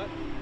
what?